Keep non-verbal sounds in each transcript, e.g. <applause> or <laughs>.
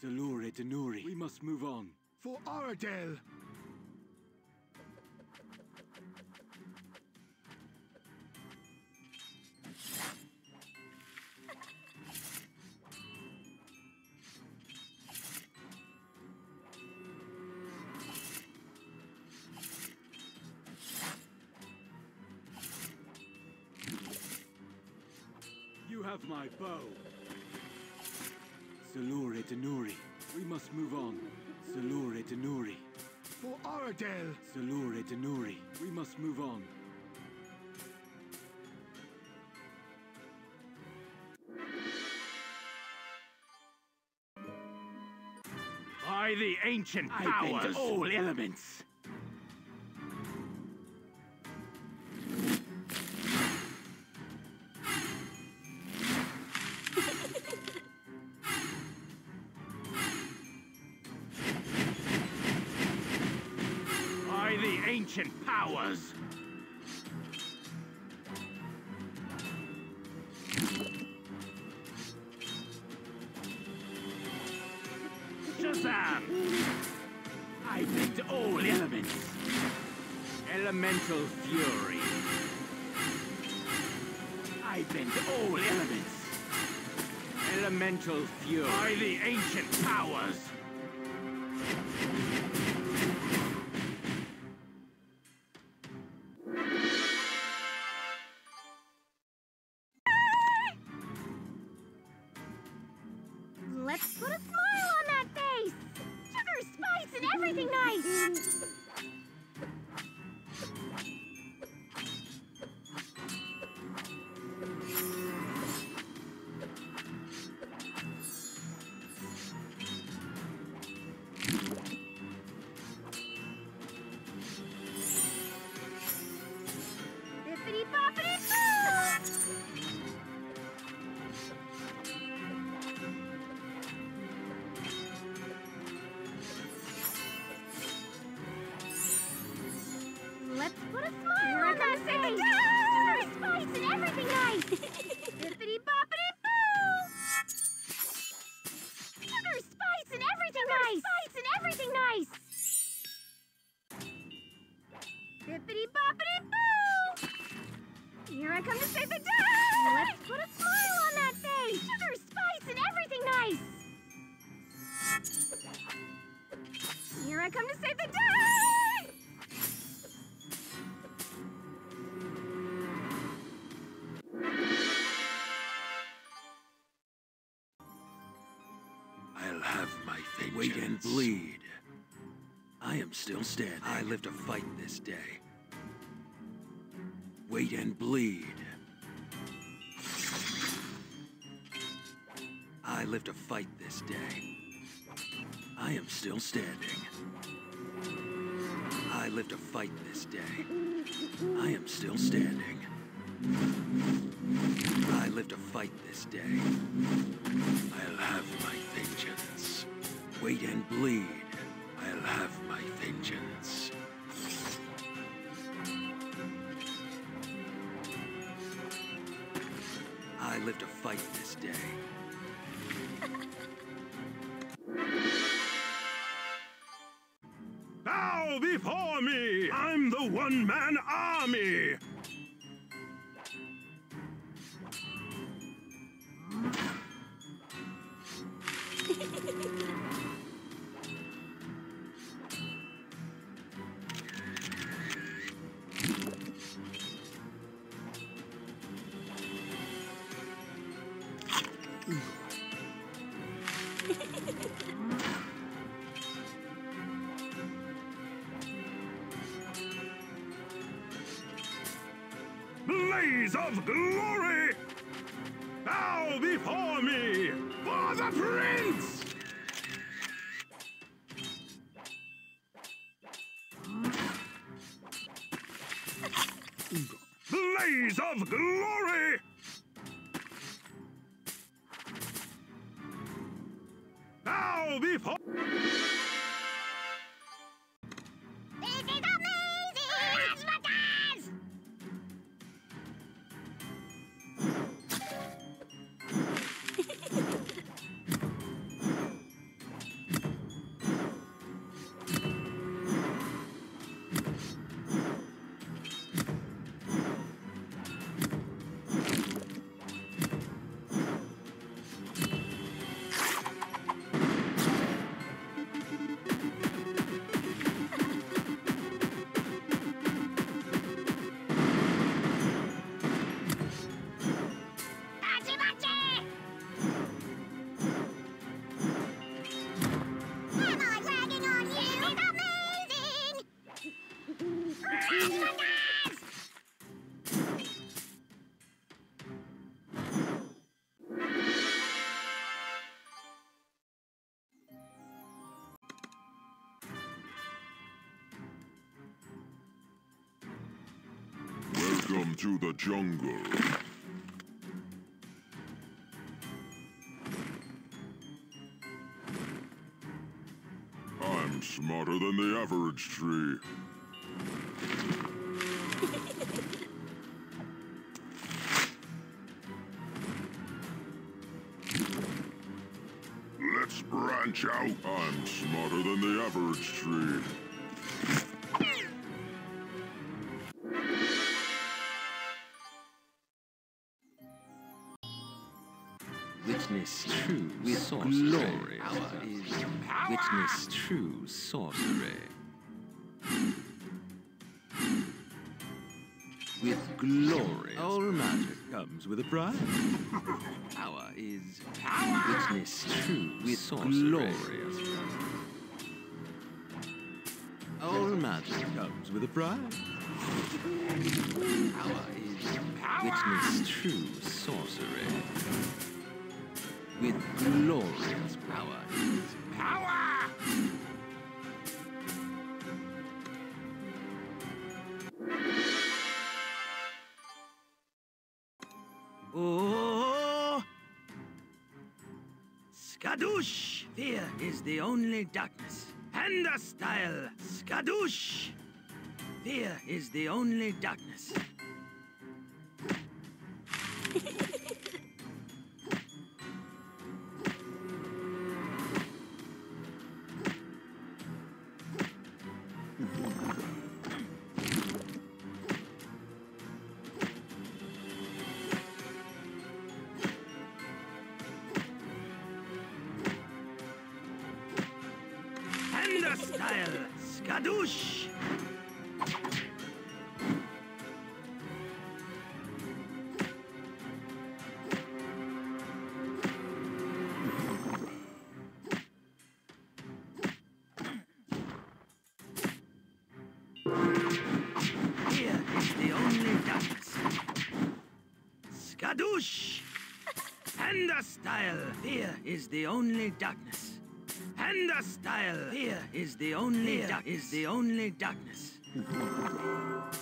Salure Denuri. We must move on. For Aradel! You have my bow. Salure Denuri. We must move on. Salure Denuri. For Aradel! Salure Denuri. We must move on. By the ancient I powers! bend all elements. Ancient powers! Shazam! I bend all elements. Elemental fury. I bend all elements. Elemental fury. By the ancient powers! And everything nice! Vengeance. Wait and bleed. I am still standing. I live to fight this day. Wait and bleed. I live to fight this day. I am still standing. I live to fight this day. I am still standing. I live to fight this day. I'll have my vengeance. Wait and bleed. I'll have my vengeance. I live to fight this day. Bow before me! I'm the one-man army! Blaze of glory! Bow before me! For the prince! Blaze of glory! Bow before... Welcome to the jungle. I'm smarter than the average tree. Let's branch out. I'm smarter than the average tree. Witness true with glory. Power is witness true sorcery. With glory. All magic comes with a price. Power is witness true with glorious. All magic comes with a price. Power is witness true sorcery with glorious power is power! Oh! Skadoosh! Fear is the only darkness. Panda style! Skadoosh! Fear is the only darkness. <laughs> Style! Skadoosh! Here is the only <laughs> style! Fear is the only darkness. Panda style! Fear is the only Fear is the only darkness. <laughs>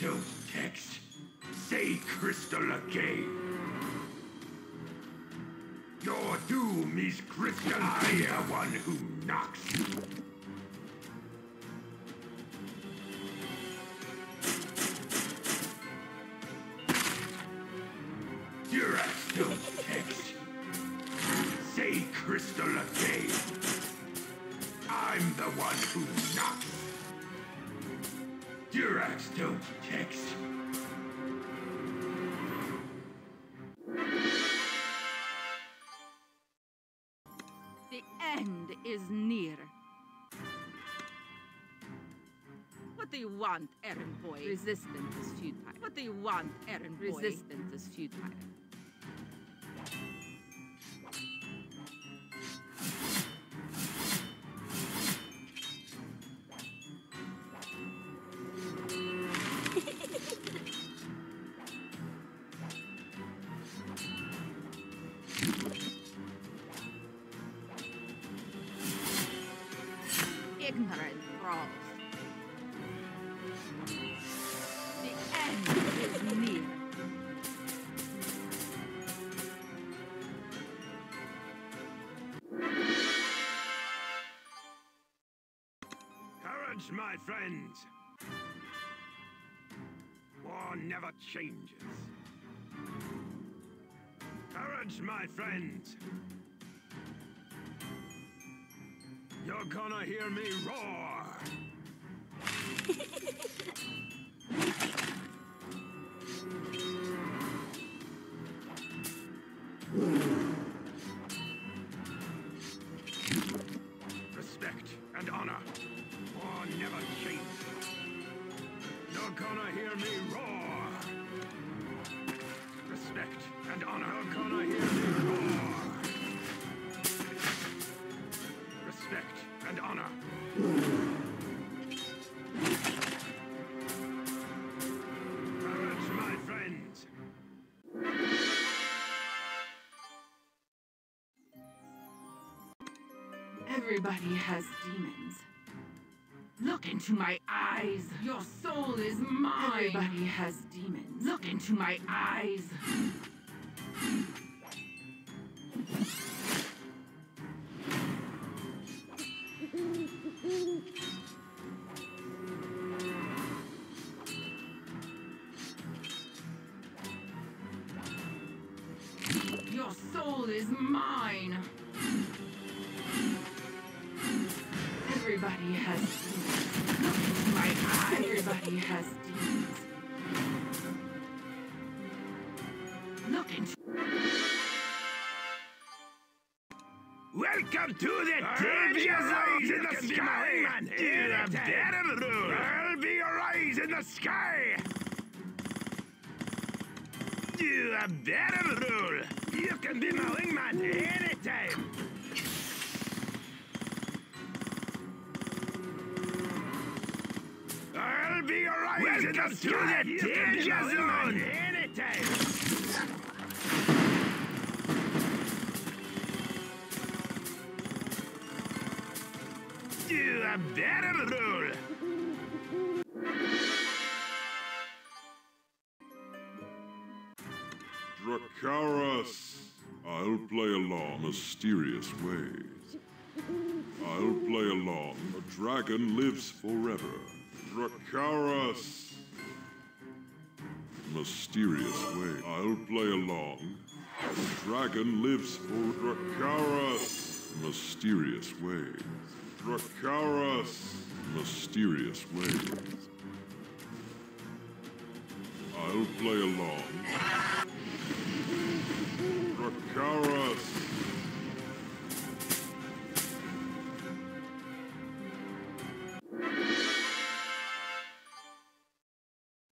don't text. Say crystal again. Your doom is crystal clear. I'm the one who knocks. Durax don't text. Say crystal again. I'm the one who knocks. Durax don't text. The end is near. What do you want, errand boy? Resistance is futile. What do you want, errand boy? Resistance is futile. The end is near. Courage, my friends! War never changes. Courage, my friends! You're gonna hear me roar! <laughs> Everybody has demons. Look into my eyes. Your soul is mine. Everybody has demons. Look into my eyes. Your soul is mine. Everybody has demons. My eyes. Everybody has demons. Look into Welcome to the danger zone in the sky! You have dared rule! I'll be your eyes in the sky! You have dared rule! You can be my wingman anytime! Be your eyes Welcome in the sky! To the danger zone anytime! You have dared rule! Dracarys, I'll play along mysterious ways. I'll play along. A dragon lives forever. Dracarys! Mysterious way. I'll play along. The Dragon lives for Dracarys! Mysterious way. Dracarys! Mysterious way. I'll play along. Dracarys!